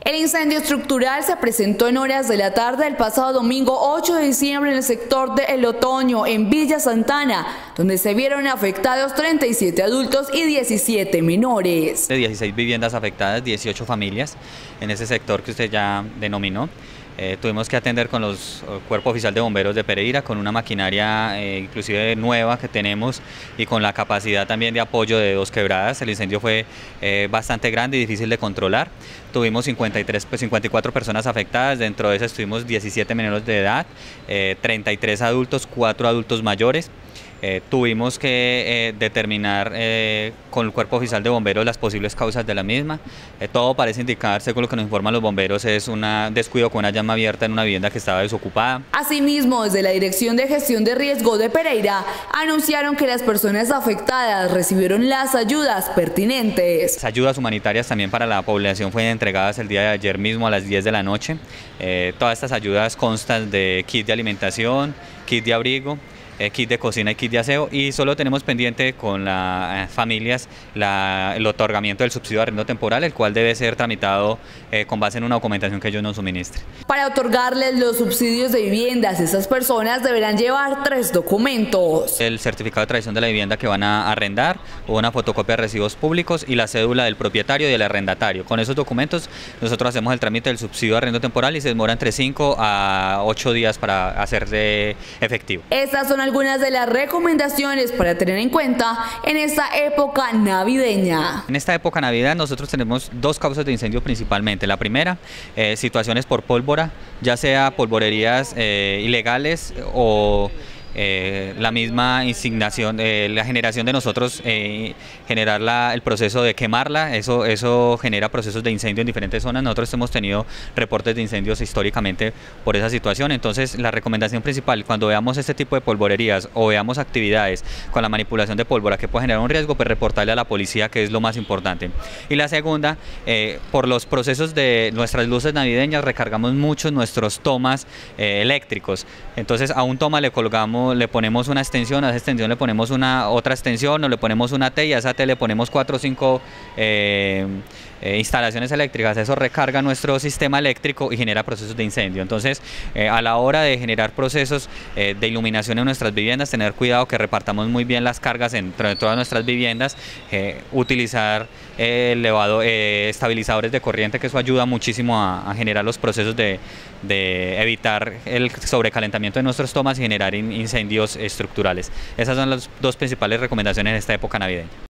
El incendio estructural se presentó en horas de la tarde del pasado domingo 8 de diciembre en el sector de El Otoño, en Villa Santana, donde se vieron afectados 37 adultos y 17 menores. De 16 viviendas afectadas, 18 familias en ese sector que usted ya denominó. Eh, tuvimos que atender con los eh, Cuerpo Oficial de Bomberos de Pereira, con una maquinaria eh, inclusive nueva que tenemos y con la capacidad también de apoyo de dos quebradas. El incendio fue bastante grande y difícil de controlar. Tuvimos 53, 54 pues, personas afectadas, dentro de esas tuvimos 17 menores de edad, 33 adultos, 4 adultos mayores. Eh, tuvimos que eh, determinar eh, con el cuerpo oficial de bomberos las posibles causas de la misma. todo parece indicar, según lo que nos informan los bomberos, es un descuido con una llama abierta en una vivienda que estaba desocupada. Asimismo, desde la Dirección de Gestión de Riesgo de Pereira, anunciaron que las personas afectadas recibieron las ayudas pertinentes. Las ayudas humanitarias también para la población fueron entregadas el día de ayer mismo a las 10 de la noche. todas estas ayudas constan de kit de alimentación, kit de abrigo, kit de cocina y kit de aseo y solo tenemos pendiente con las eh, familias el otorgamiento del subsidio de arriendo temporal, el cual debe ser tramitado eh, con base en una documentación que ellos nos suministren. Para otorgarles los subsidios de viviendas, esas personas deberán llevar tres documentos. El certificado de tradición de la vivienda que van a arrendar, una fotocopia de recibos públicos y la cédula del propietario y del arrendatario. Con esos documentos nosotros hacemos el trámite del subsidio de arriendo temporal y se demora entre 5 a 8 días para hacer de efectivo. Estas son algunas de las recomendaciones para tener en cuenta en esta época navideña. En esta época navideña nosotros tenemos dos causas de incendio principalmente. La primera, eh, situaciones por pólvora, ya sea polvorerías eh, ilegales o eh, la misma insignación, eh, la generación de nosotros, eh, generar el proceso de quemarla, eso, eso genera procesos de incendio en diferentes zonas. Nosotros hemos tenido reportes de incendios históricamente por esa situación. Entonces, la recomendación principal, cuando veamos este tipo de polvorerías o veamos actividades con la manipulación de pólvora que puede generar un riesgo, pues reportarle a la policía, que es lo más importante. Y la segunda, por los procesos de nuestras luces navideñas, recargamos mucho nuestros tomas eléctricos. Entonces, a un toma le colgamos le ponemos una extensión, a esa extensión le ponemos una otra extensión, o le ponemos una T y a esa T le ponemos cuatro o cinco eh, eh, instalaciones eléctricas. Eso recarga nuestro sistema eléctrico y genera procesos de incendio. Entonces, eh, a la hora de generar procesos de iluminación en nuestras viviendas, tener cuidado que repartamos muy bien las cargas entre todas nuestras viviendas, utilizar elevado, estabilizadores de corriente, que eso ayuda muchísimo a, generar los procesos de, evitar el sobrecalentamiento de nuestros tomas y generar incendios estructurales. Esas son las dos principales recomendaciones en esta época navideña.